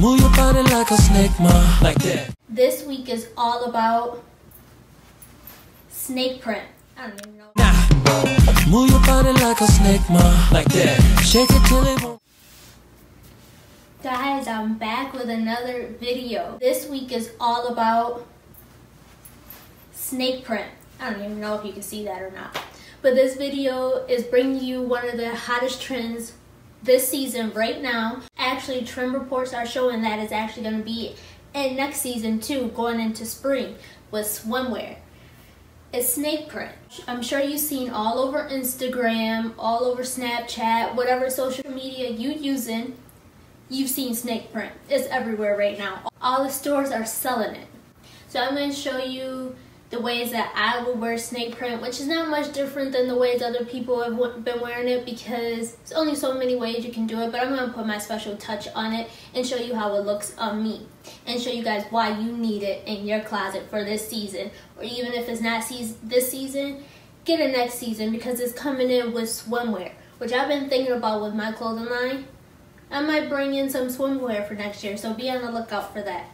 Move your body like a snake, ma, like that. This week is all about snake print. I don't even know. Nah. Move your body like a snake, ma, like that. Shake it till it won't. Guys, I'm back with another video. This week is all about snake print. I don't even know if you can see that or not. But this video is bringing you one of the hottest trends this season right now. Actually, trend reports are showing that it's actually going to be in next season too, going into spring with swimwear. It's snake print. I'm sure you've seen all over Instagram, all over Snapchat, whatever social media you're using, you've seen snake print. It's everywhere right now. All the stores are selling it. So I'm going to show you the ways that I would wear snake print, which is not much different than the ways other people have been wearing it because there's only so many ways you can do it, but I'm going to put my special touch on it and show you how it looks on me and show you guys why you need it in your closet for this season or even if it's not this season, get it next season because it's coming in with swimwear, which I've been thinking about with my clothing line. I might bring in some swimwear for next year, so be on the lookout for that.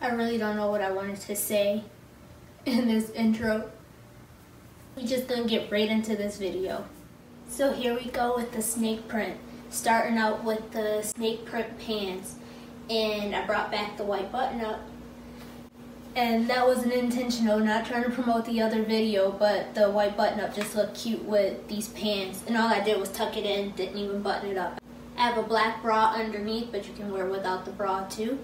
I really don't know what I wanted to say in this intro. We just gonna get right into this video. So here we go with the snake print. Starting out with the snake print pants. And I brought back the white button up. And that wasn't intentional, not trying to promote the other video, but the white button up just looked cute with these pants. And all I did was tuck it in, didn't even button it up. I have a black bra underneath, but you can wear without the bra too.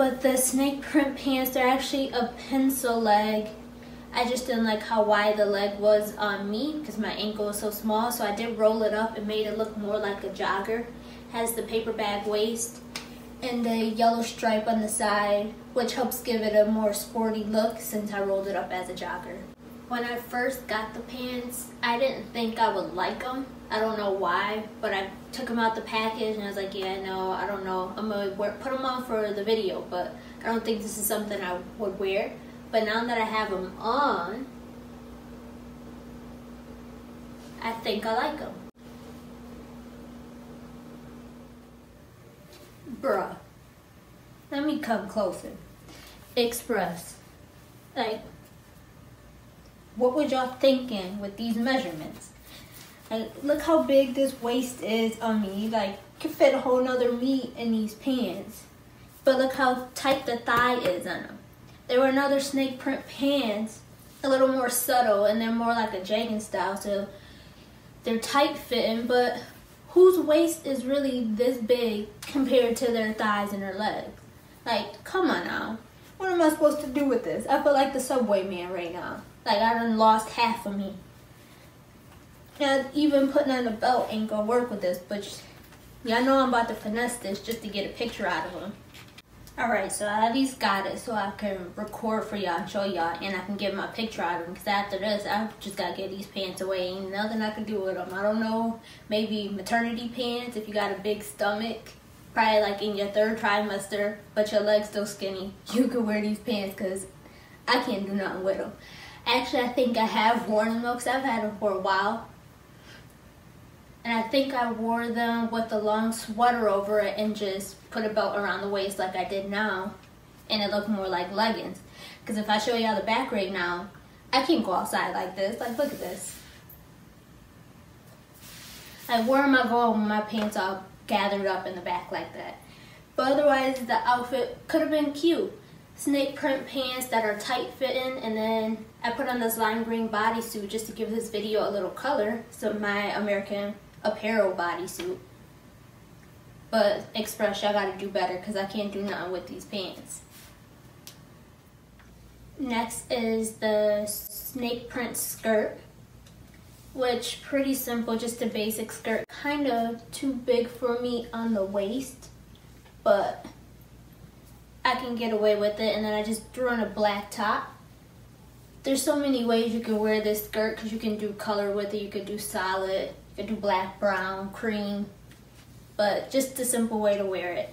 But the snake print pants, they're actually a pencil leg. I just didn't like how wide the leg was on me because my ankle was so small. So I did roll it up and made it look more like a jogger. Has the paper bag waist and the yellow stripe on the side, which helps give it a more sporty look since I rolled it up as a jogger. When I first got the pants, I didn't think I would like them. I don't know why, but I took them out the package and I was like, yeah, no, I don't know. I'm gonna wear, put them on for the video, but I don't think this is something I would wear. But now that I have them on, I think I like them. Bruh, let me come closer. Express, like, what was y'all thinking with these measurements? Like, look how big this waist is on me. Like, could fit a whole nother meat in these pants. But look how tight the thigh is on them. They were another snake print pants, a little more subtle, and they're more like a jegging style. So they're tight fitting, but whose waist is really this big compared to their thighs and their legs? Like, come on now. What am I supposed to do with this? I feel like the subway man right now. Like I done lost half of me. And even putting on a belt ain't gonna work with this, but y'all know I'm about to finesse this just to get a picture out of them. Alright, so I at least got it so I can record for y'all and show y'all and I can get my picture out of them because after this, I just gotta get these pants away. Ain't nothing I can do with them. I don't know, maybe maternity pants if you got a big stomach. Probably like in your third trimester, but your leg's still skinny. You could wear these pants because I can't do nothing with them. Actually, I think I have worn them because I've had them for a while. And I think I wore them with a long sweater over it and just put a belt around the waist like I did now. And it looked more like leggings. Because if I show y'all the back right now, I can't go outside like this. Like, look at this. I going with my pants all gathered up in the back like that? But otherwise, the outfit could have been cute. Snake print pants that are tight fitting and then I put on this lime green bodysuit just to give this video a little color. So my American Apparel bodysuit. But Express, y'all gotta do better because I can't do nothing with these pants. Next is the snake print skirt, which pretty simple, just a basic skirt. Kind of too big for me on the waist, but I can get away with it. And then I just threw on a black top. There's so many ways you can wear this skirt because you can do color with it. You could do solid, do black, brown, cream, but just a simple way to wear it.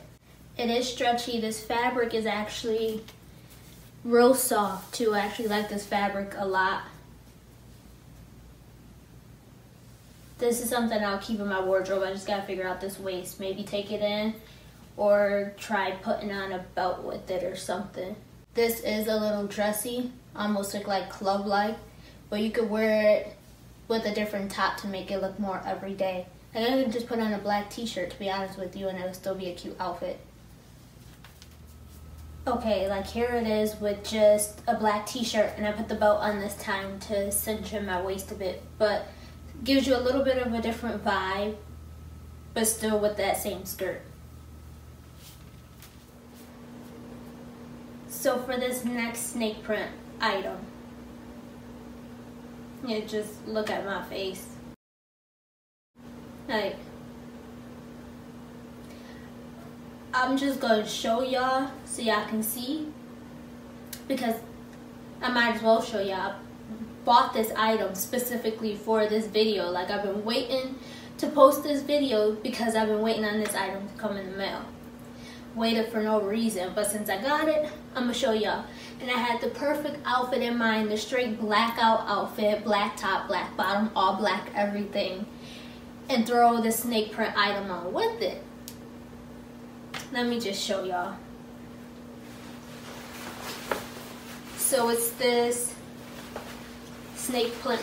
It is stretchy. This fabric is actually real soft too. I actually like this fabric a lot. This is something I'll keep in my wardrobe. I just gotta figure out this waist. Maybe take it in or try putting on a belt with it or something. This is a little dressy, almost look like club-like, but you could wear it with a different top to make it look more everyday. I could just put on a black t-shirt to be honest with you and it would still be a cute outfit. Okay, like here it is with just a black t-shirt and I put the belt on this time to cinch in my waist a bit, but gives you a little bit of a different vibe, but still with that same skirt. So for this next snake print item, you just look at my face. Like, I'm just going to show y'all so y'all can see because I might as well show y'all. bought this item specifically for this video. Like I've been waiting to post this video because I've been waiting on this item to come in the mail. Waited for no reason, but since I got it, I'm gonna show y'all. And I had the perfect outfit in mind, the straight blackout outfit, black top, black bottom, all black everything and throw the snake print item on with it. Let me just show y'all. So it's this snake print.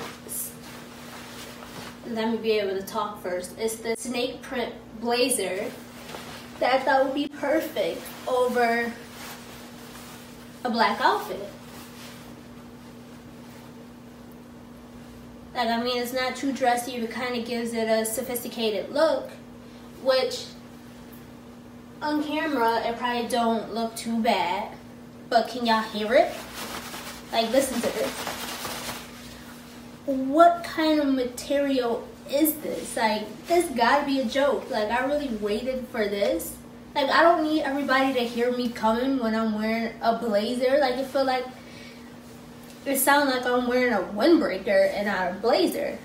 Let me be able to talk first. It's the snake print blazer that I thought would be perfect over a black outfit. Like, I mean, it's not too dressy, but kind of gives it a sophisticated look, which on camera, it probably don't look too bad. But can y'all hear it? Like, listen to this. What kind of material is this? Like, this gotta be a joke. Like, I really waited for this. Like, I don't need everybody to hear me coming when I'm wearing a blazer. Like, I feel like it sounds like I'm wearing a windbreaker and not a blazer.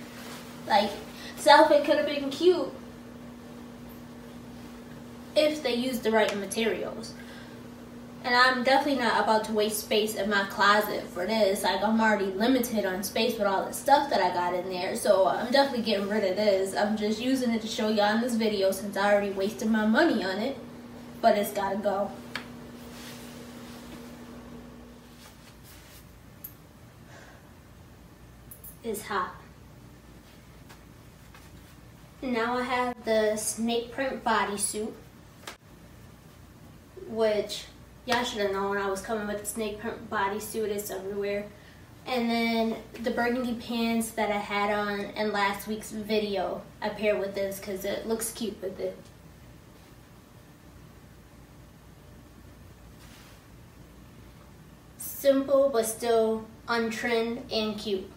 Like, this outfit could have been cute if they used the right materials. And I'm definitely not about to waste space in my closet for this. Like, I'm already limited on space with all the stuff that I got in there. So, I'm definitely getting rid of this. I'm just using it to show y'all in this video since I already wasted my money on it. But it's gotta go. It's hot. Now I have the snake print bodysuit, which y'all should have known I was coming with the snake print bodysuit. It's everywhere. And then the burgundy pants that I had on in last week's video, I paired with this because it looks cute with it. Simple, but still on trend and cute.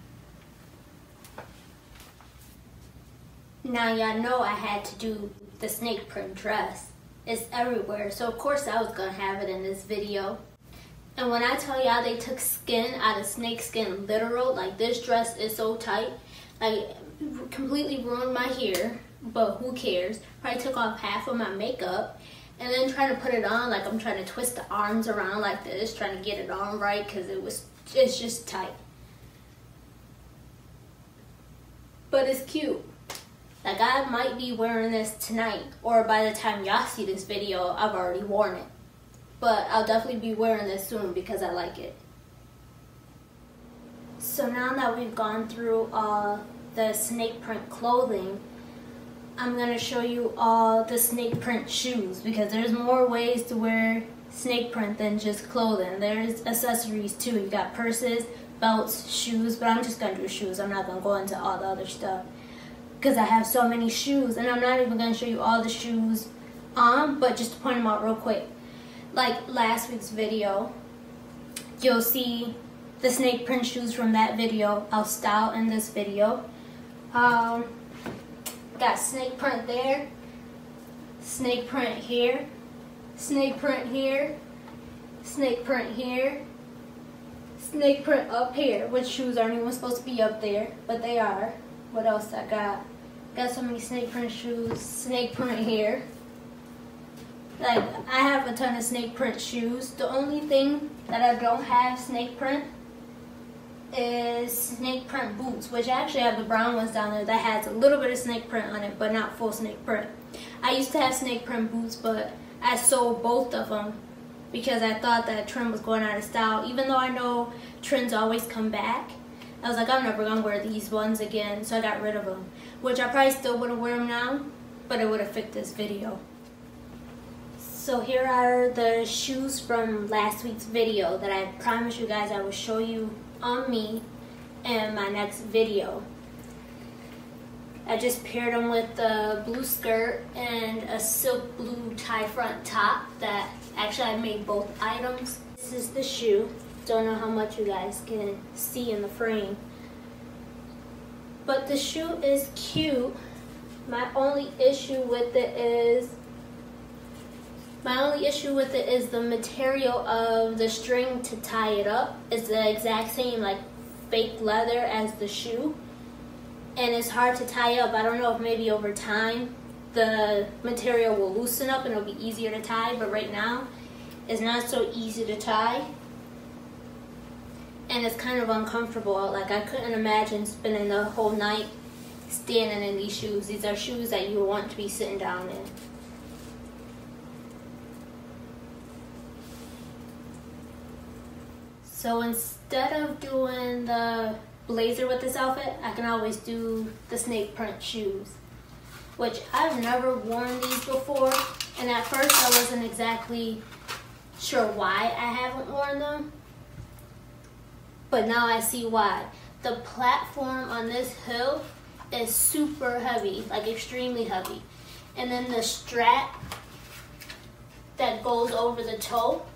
Now y'all know I had to do the snake print dress. It's everywhere, so of course I was gonna have it in this video. And when I tell y'all they took skin out of snake skin literal, like this dress is so tight, like completely ruined my hair, but who cares? Probably took off half of my makeup and then trying to put it on like I'm trying to twist the arms around like this, trying to get it on right because it was, it's just tight. But it's cute. Like I might be wearing this tonight or by the time y'all see this video, I've already worn it. But I'll definitely be wearing this soon because I like it. So now that we've gone through uh, the snake print clothing, I'm to show you all the snake print shoes because there's more ways to wear snake print than just clothing. There's accessories too. You got purses, belts, shoes, but I'm just to do shoes. I'm not to go into all the other stuff because I have so many shoes and I'm not even to show you all the shoes um, but just to point them out real quick like last week's video you'll see the snake print shoes from that video I'll style in this video um, got snake print there snake print here snake print here snake print here snake print up here which shoes aren't even supposed to be up there but they are what else I got Got so many snake print shoes, snake print here. Like, I have a ton of snake print shoes. The only thing that I don't have snake print is snake print boots, which I actually have the brown ones down there that has a little bit of snake print on it, but not full snake print. I used to have snake print boots, but I sold both of them because I thought that trend was going out of style. Even though I know trends always come back, I was like, I'm never gonna wear these ones again, so I got rid of them. Which I probably still wouldn't wear them now, but it would have fit this video. So here are the shoes from last week's video that I promised you guys I would show you on me in my next video. I just paired them with the blue skirt and a silk blue tie front top that actually I made both items. This is the shoe. Don't know how much you guys can see in the frame. But the shoe is cute. My only issue with it is my only issue with it is the material of the string to tie it up is the exact same like fake leather as the shoe. And it's hard to tie up. I don't know if maybe over time the material will loosen up and it'll be easier to tie, but right now it's not so easy to tie. And it's kind of uncomfortable. Like I couldn't imagine spending the whole night standing in these shoes. These are shoes that you want to be sitting down in. So instead of doing the blazer with this outfit, I can always do the snake print shoes. Which I've never worn these before. And at first I wasn't exactly sure why I haven't worn them. But now I see why. The platform on this hill is super heavy, like extremely heavy. And then the strap that goes over the toe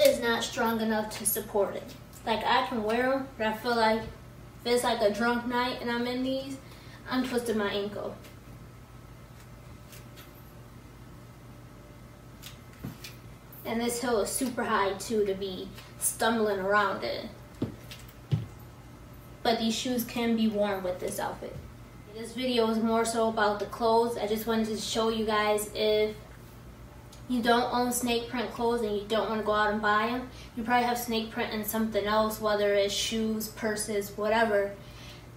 is not strong enough to support it. Like I can wear them, but I feel like if it's like a drunk night and I'm in these, I'm twisting my ankle. And this hill is super high too to be stumbling around it. But these shoes can be worn with this outfit. This video is more so about the clothes. I just wanted to show you guys if you don't own snake print clothes and you don't want to go out and buy them, you probably have snake print in something else, whether it's shoes, purses, whatever.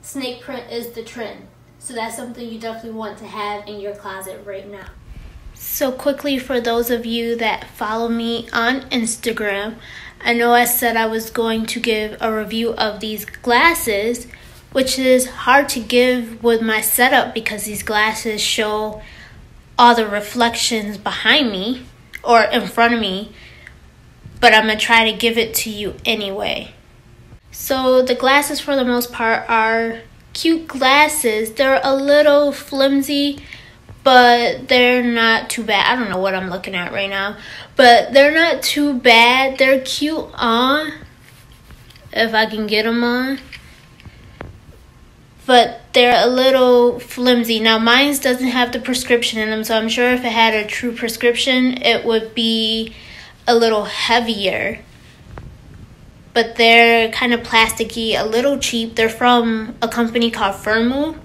Snake print is the trend. So that's something you definitely want to have in your closet right now. So quickly for those of you that follow me on Instagram, I know I said I was going to give a review of these glasses, which is hard to give with my setup because these glasses show all the reflections behind me or in front of me, but I'm gonna try to give it to you anyway. So, the glasses for the most part are cute glasses. They're a little flimsy, but they're not too bad. I don't know what I'm looking at right now, but they're not too bad. They're cute on, if I can get them on uh. But they're a little flimsy. Now, mine's doesn't have the prescription in them, so I'm sure if it had a true prescription, it would be a little heavier. But they're kind of plasticky, a little cheap. They're from a company called Firmoo.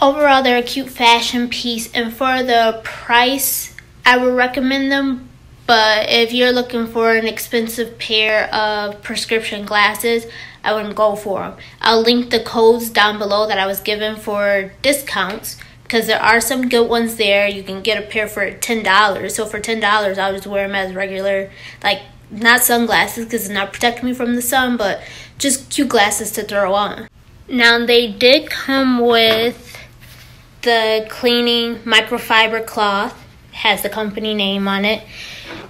Overall, they're a cute fashion piece, and for the price, I would recommend them. But if you're looking for an expensive pair of prescription glasses, I wouldn't go for them. I'll link the codes down below that I was given for discounts because there are some good ones there. You can get a pair for $10. So for $10, I'll just wear them as regular, like not sunglasses because it's not protecting me from the sun, but just cute glasses to throw on. Now they did come with the cleaning microfiber cloth, has the company name on it.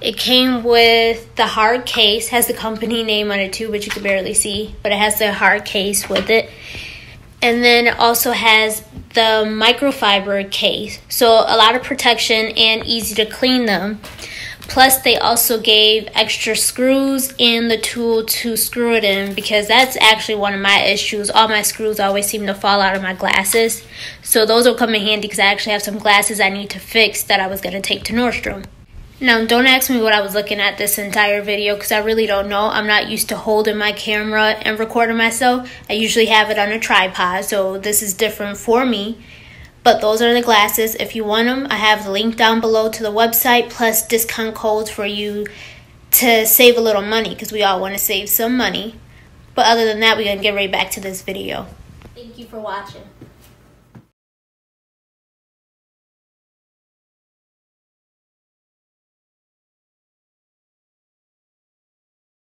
It came with the hard case, has the company name on it too, but you can barely see, but it has the hard case with it. And then it also has the microfiber case, so a lot of protection and easy to clean them. Plus, they also gave extra screws and the tool to screw it in because that's actually one of my issues. All my screws always seem to fall out of my glasses. So, those will come in handy because I actually have some glasses I need to fix that I was going to take to Nordstrom. Now, don't ask me what I was looking at this entire video because I really don't know. I'm not used to holding my camera and recording myself. I usually have it on a tripod, so this is different for me. But those are the glasses. If you want them, I have the link down below to the website plus discount codes for you to save a little money because we all want to save some money. But other than that, we're gonna get right back to this video. Thank you for watching.